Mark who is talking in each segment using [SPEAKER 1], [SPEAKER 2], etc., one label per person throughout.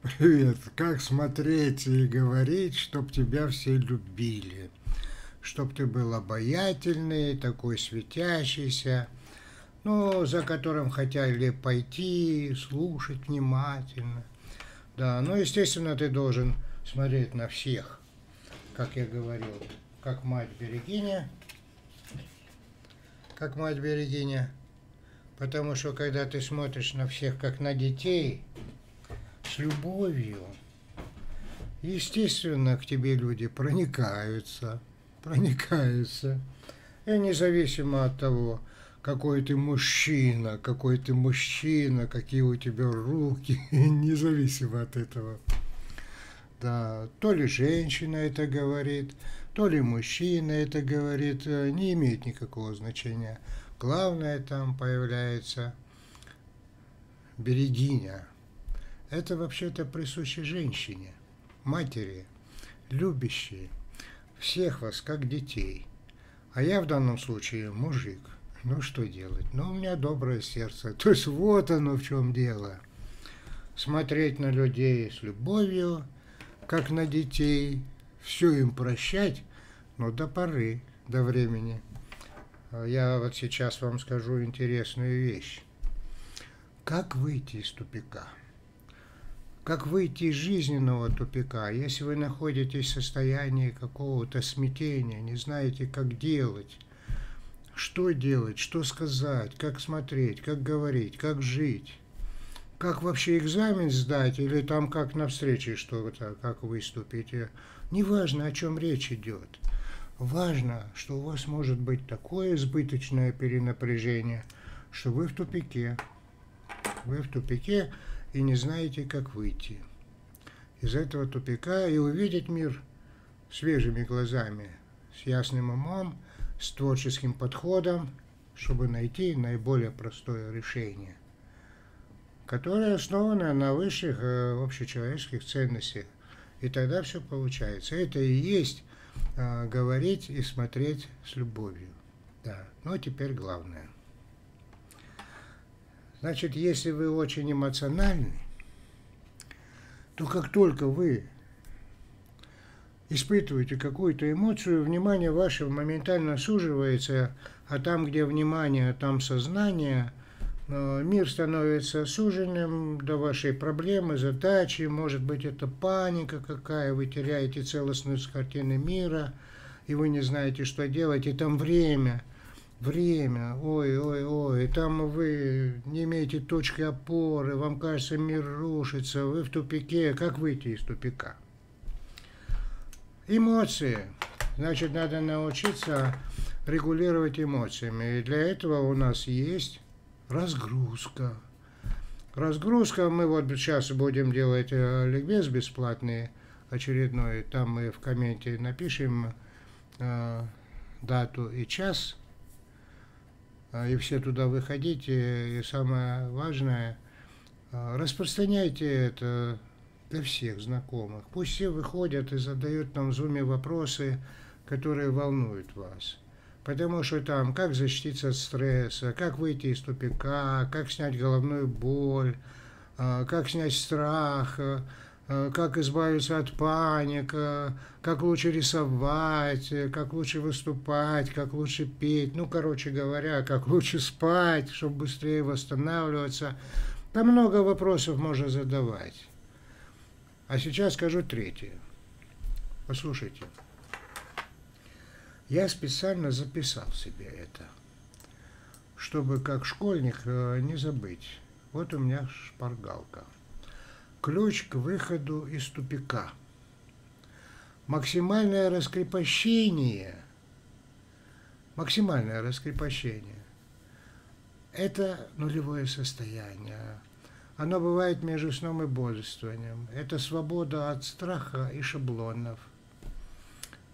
[SPEAKER 1] Привет. Как смотреть и говорить, чтоб тебя все любили? Чтоб ты был обаятельный, такой светящийся, ну, за которым хотели пойти, слушать внимательно. Да, ну, естественно, ты должен смотреть на всех, как я говорил, как мать Берегиня, как мать Берегиня, потому что когда ты смотришь на всех, как на детей, любовью, естественно, к тебе люди проникаются, проникаются. И независимо от того, какой ты мужчина, какой ты мужчина, какие у тебя руки, независимо от этого. Да, то ли женщина это говорит, то ли мужчина это говорит, э, не имеет никакого значения. Главное там появляется берегиня. Это вообще-то присуще женщине, матери, любящей всех вас как детей. А я в данном случае мужик – ну, что делать? Ну, у меня доброе сердце. То есть вот оно в чем дело. Смотреть на людей с любовью, как на детей, все им прощать, но до поры, до времени. Я вот сейчас вам скажу интересную вещь. Как выйти из тупика? Как выйти из жизненного тупика, если вы находитесь в состоянии какого-то смятения, не знаете, как делать, что делать, что сказать, как смотреть, как говорить, как жить. Как вообще экзамен сдать или там как на встрече что-то, как выступить. Неважно, о чем речь идет. Важно, что у вас может быть такое избыточное перенапряжение, что вы в тупике. Вы в тупике и не знаете, как выйти из этого тупика и увидеть мир свежими глазами, с ясным умом – с творческим подходом, чтобы найти наиболее простое решение, которое основано на высших э, общечеловеческих ценностях. И тогда все получается. Это и есть э, говорить и смотреть с любовью. Да. Ну а теперь главное. Значит, если вы очень эмоциональны, то как только вы испытываете какую-то эмоцию, внимание ваше моментально суживается, а там, где внимание, там сознание, э, мир становится суженным до вашей проблемы, задачи, может быть, это паника какая, вы теряете целостность картины мира, и вы не знаете, что делать, и там время, время, ой, ой, ой, там вы не имеете точки опоры, вам кажется, мир рушится, вы в тупике, как выйти из тупика? Эмоции. Значит, надо научиться регулировать эмоциями. И для этого у нас есть разгрузка. Разгрузка, мы вот сейчас будем делать э, ликбез бесплатный очередной. Там мы в комменте напишем э, дату и час. Э, и все туда выходите. И самое важное, э, распространяйте это для всех знакомых. Пусть все выходят и задают нам в зуме вопросы, которые волнуют вас. Потому что там, как защититься от стресса, как выйти из тупика, как снять головную боль, а, как снять страх, как избавиться от паника, как лучше рисовать, как лучше выступать, как лучше петь, ну, короче говоря, как лучше спать, чтобы быстрее восстанавливаться. Там много вопросов можно задавать. А сейчас скажу третье. Послушайте. Я специально записал себе это, чтобы как школьник э, не забыть. Вот у меня шпаргалка. Ключ к выходу из тупика. Максимальное раскрепощение. Максимальное раскрепощение. Это нулевое состояние оно бывает между сном и бодрствованием. Это свобода от страха и шаблонов.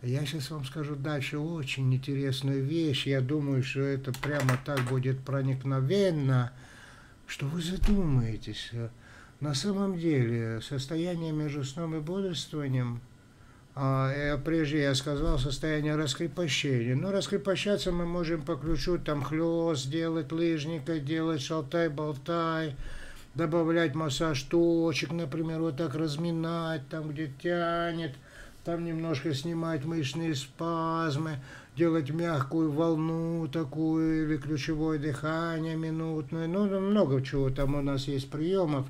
[SPEAKER 1] Я сейчас вам скажу дальше очень интересную вещь. Я думаю, что это прямо так будет проникновенно, что вы задумаетесь. На самом деле, состояние между сном и бодрствованием, а, прежде я сказал, состояние раскрепощения. Но раскрепощаться мы можем по ключу, там хлёст делать, лыжника делать, шалтай-болтай, добавлять массаж точек, например, вот так разминать, там где тянет, там немножко снимать мышечные спазмы, делать мягкую волну такую или ключевое дыхание минутное. Ну, много чего там у нас есть приемов.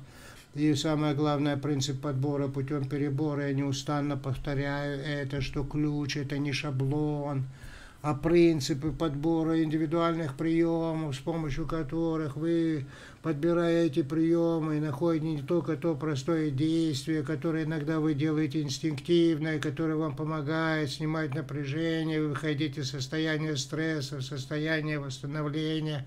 [SPEAKER 1] И самое главное, принцип подбора путем перебора, я неустанно повторяю это, что ключ это не шаблон, а принципы подбора индивидуальных приемов, с помощью которых вы, подбирая эти приемы, находите не только то простое действие, которое иногда вы делаете инстинктивно, и которое вам помогает снимать напряжение, выходить из состояния стресса, в состояние восстановления,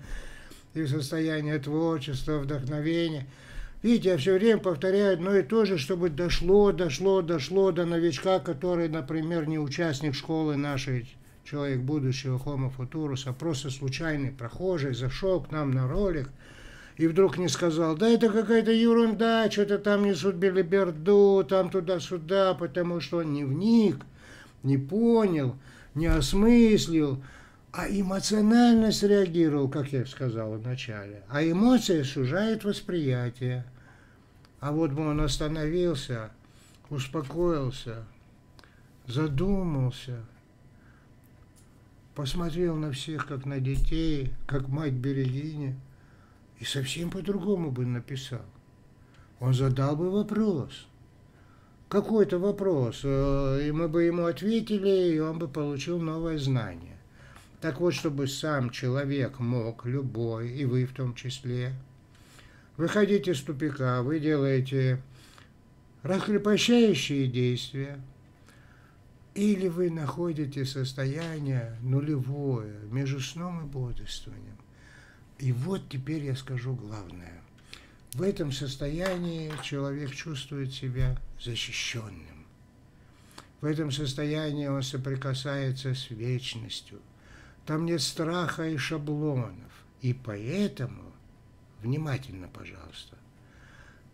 [SPEAKER 1] и в состояние творчества, вдохновения – Видите, я все время повторяю одно и то же, чтобы дошло, дошло, дошло до новичка, который, например, не участник школы нашей, человек будущего Homo Futurus, а просто случайный прохожий, зашел к нам на ролик и вдруг не сказал, да это какая-то ерунда, что-то там несут белиберду, там туда-сюда, потому что он не вник, не понял, не осмыслил, а эмоционально среагировал, как я сказал в начале. А эмоция сужает восприятие. А вот бы он остановился, успокоился, задумался, посмотрел на всех, как на детей, как мать Берегиня, и совсем по-другому бы написал. Он задал бы вопрос, какой-то вопрос, э, и мы бы ему ответили, и он бы получил новое знание. Так вот, чтобы сам человек мог, любой, и вы в том числе, выходите из тупика, вы делаете раскрепощающие действия, или вы находите состояние нулевое между сном и бодрствованием. И вот теперь я скажу главное. В этом состоянии человек чувствует себя защищенным. В этом состоянии он соприкасается с вечностью. Там нет страха и шаблонов. И поэтому Внимательно, пожалуйста.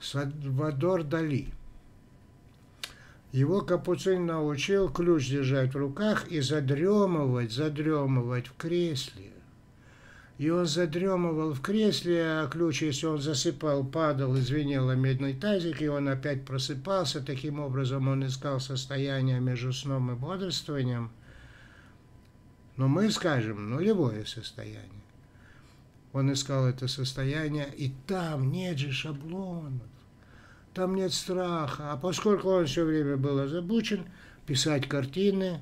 [SPEAKER 1] Сальвадор Дали. Его Капуцин научил ключ держать в руках и задремывать, задремывать в кресле. И он задремывал в кресле, а ключ, если он засыпал, падал, извинел медный тазик, и он опять просыпался. Таким образом, он искал состояние между сном и бодрствованием. Но мы скажем, нулевое состояние. Он искал это состояние, и там нет же шаблонов, там нет страха. А поскольку он все время был озабочен, писать картины,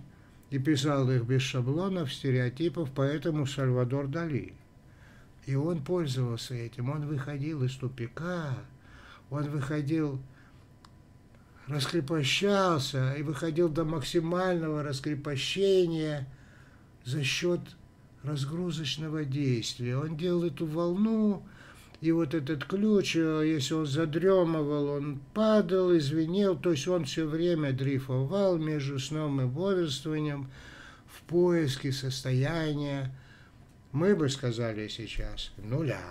[SPEAKER 1] и писал их без шаблонов, стереотипов, поэтому Сальвадор Дали. И он пользовался этим, он выходил из тупика, он выходил, раскрепощался и выходил до максимального раскрепощения за счет разгрузочного действия. Он делал эту волну, и вот этот ключ, э, если он задремывал, он падал, извинел, то есть он все время дрейфовал между сном и бодрствованием в поиске состояния, мы бы сказали сейчас, нуля.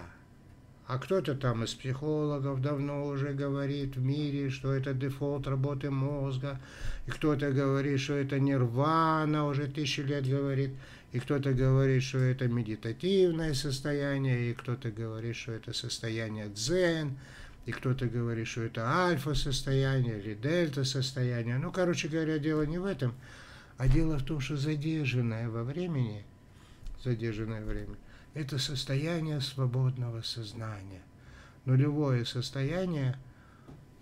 [SPEAKER 1] А кто-то там из психологов давно уже говорит в мире, что это дефолт работы мозга, и кто-то говорит, что это нирвана, уже тысячи лет говорит – и кто-то говорит, что это медитативное состояние, и кто-то говорит, что это состояние дзен, и кто-то говорит, что это альфа-состояние или дельта-состояние. Ну, короче говоря, дело не в этом, а дело в том, что задержанное во времени, задержанное время, это состояние свободного сознания. Нулевое состояние,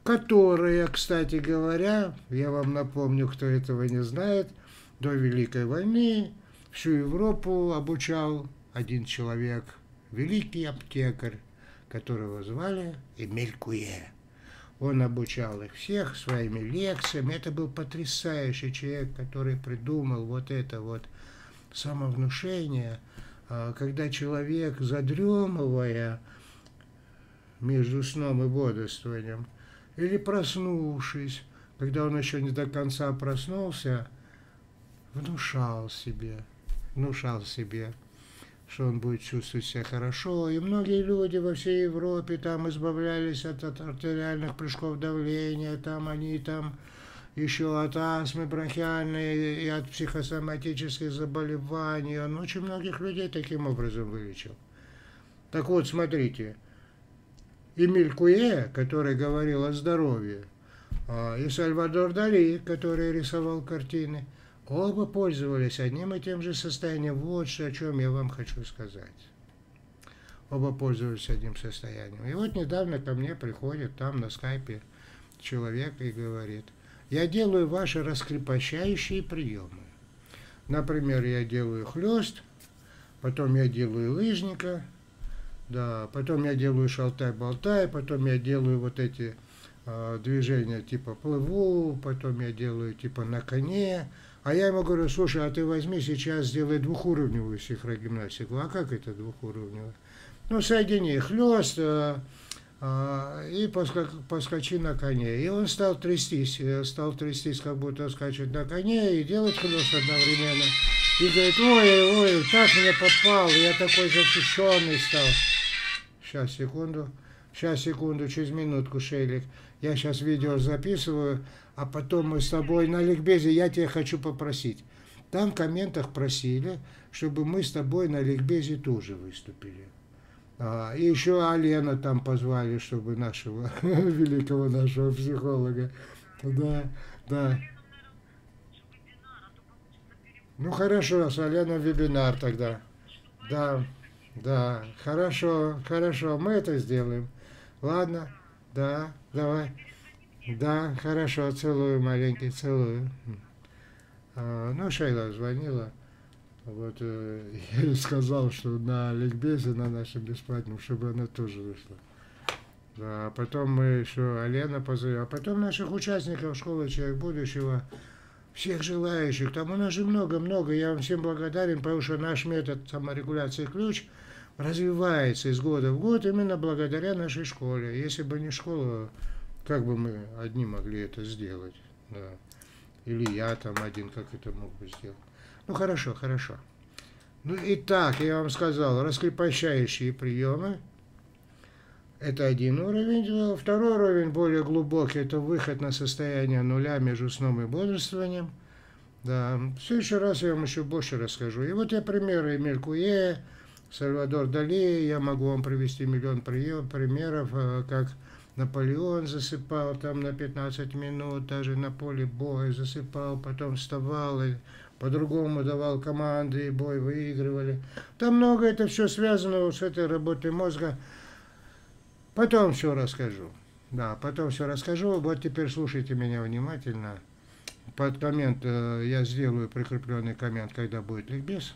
[SPEAKER 1] которое, кстати говоря, я вам напомню, кто этого не знает, до Великой войны Всю Европу обучал один человек, великий аптекарь, которого звали Эмиль Куе. Он обучал их всех своими лекциями. Это был потрясающий человек, который придумал вот это вот самовнушение, а, когда человек, задремывая между сном и бодрствованием, или проснувшись, когда он еще не до конца проснулся, внушал себе – внушал себе, что он будет чувствовать себя хорошо. И многие люди во всей Европе там избавлялись от, от артериальных прыжков давления, там они там еще от астмы бронхиальной и от психосоматических заболеваний. Он очень многих людей таким образом вылечил. Так вот, смотрите, Эмиль Куэ, который говорил о здоровье, а, и Сальвадор Дали, который рисовал картины, оба пользовались одним и тем же состоянием. Вот о чем я вам хочу сказать. Оба пользовались одним состоянием. И вот недавно ко мне приходит там на скайпе человек и говорит, я делаю ваши раскрепощающие приемы. Например, я делаю хлест, потом я делаю лыжника, да, потом я делаю шалтай-болтай, потом я делаю вот эти э, движения типа плыву, потом я делаю типа на коне. А я ему говорю, слушай, а ты возьми сейчас сделай двухуровневую синхрогимнастику. А как это двухуровневая? Ну, соедини хлест э, э, и поска поскочи на коне. И он стал трястись, э, стал трястись, как будто скачет на коне и делать хлест одновременно. И говорит, ой, ой, так мне попал, я такой защищенный стал. Сейчас, секунду. Сейчас, секунду, через минутку, Шейлик. Я сейчас видео записываю, а потом мы с тобой на ликбезе, я тебя хочу попросить. Там в комментах просили, чтобы мы с тобой на ликбезе тоже выступили. А, и еще Алена там позвали, чтобы нашего великого нашего психолога. Да, да. Ну хорошо, с Аленой вебинар тогда. Да. Да, хорошо, хорошо, мы это сделаем. Ладно, да, давай. Да, хорошо, целую, маленький, целую. А, ну, Шейла звонила. Вот э, я ей сказал, что на ликбезе, на нашем бесплатном, чтобы она тоже вышла. Да, а потом мы еще Алена позовем, а потом наших участников школы «Человек будущего», всех желающих. Там у нас же много-много. Я вам всем благодарен, потому что наш метод саморегуляции ключ – развивается из года в год именно благодаря нашей школе. Если бы не школа, как бы мы одни могли это сделать? Да. Или я там один, как это мог бы сделать? Ну хорошо, хорошо. Ну и так, я вам сказал, раскрепощающие приемы. Это один уровень. Второй уровень, более глубокий, это выход на состояние нуля между сном и бодрствованием. Да, в следующий раз я вам еще больше расскажу. И вот я примеры Эмиль Куе, Сальвадор Дали, я могу вам привести миллион примеров, э, как Наполеон засыпал там на 15 минут, даже на поле боя засыпал, потом вставал и по-другому давал команды, и бой выигрывали. Там много это все связано с этой работой мозга. Потом все расскажу. Да, потом все расскажу. Вот теперь слушайте меня внимательно. Под коммент э, я сделаю прикрепленный коммент, когда будет ликбез.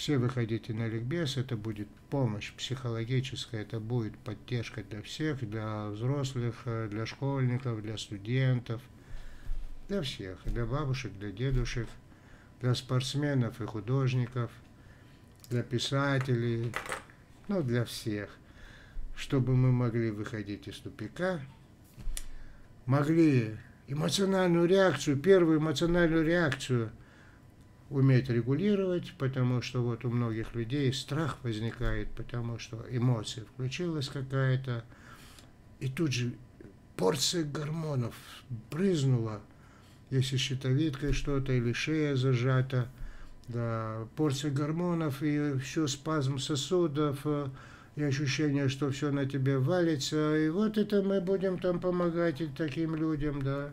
[SPEAKER 1] Все выходите на ликбез, это будет помощь психологическая, это будет поддержка для всех, для взрослых, для школьников, для студентов, для всех, для бабушек, для дедушек, для спортсменов и художников, для писателей, ну, для всех, чтобы мы могли выходить из тупика, могли эмоциональную реакцию, первую эмоциональную реакцию – уметь регулировать, потому что вот у многих людей страх возникает, потому что эмоция включилась какая-то, и тут же порция гормонов брызнула, если щитовидкой что-то или шея зажата, да, порция гормонов и все спазм сосудов, э, и ощущение, что все на тебя валится, и вот это мы будем там помогать таким людям, да.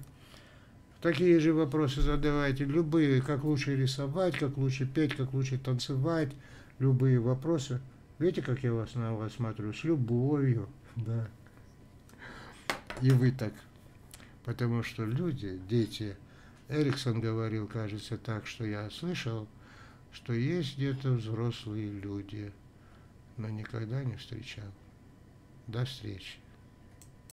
[SPEAKER 1] Такие же вопросы задавайте, любые, как лучше рисовать, как лучше петь, как лучше танцевать, любые вопросы. Видите, как я вас на вас смотрю? С любовью, да. И вы так. Потому что люди, дети, Эриксон говорил, кажется, так, что я слышал, что есть где-то взрослые люди, но никогда не встречал. До встречи.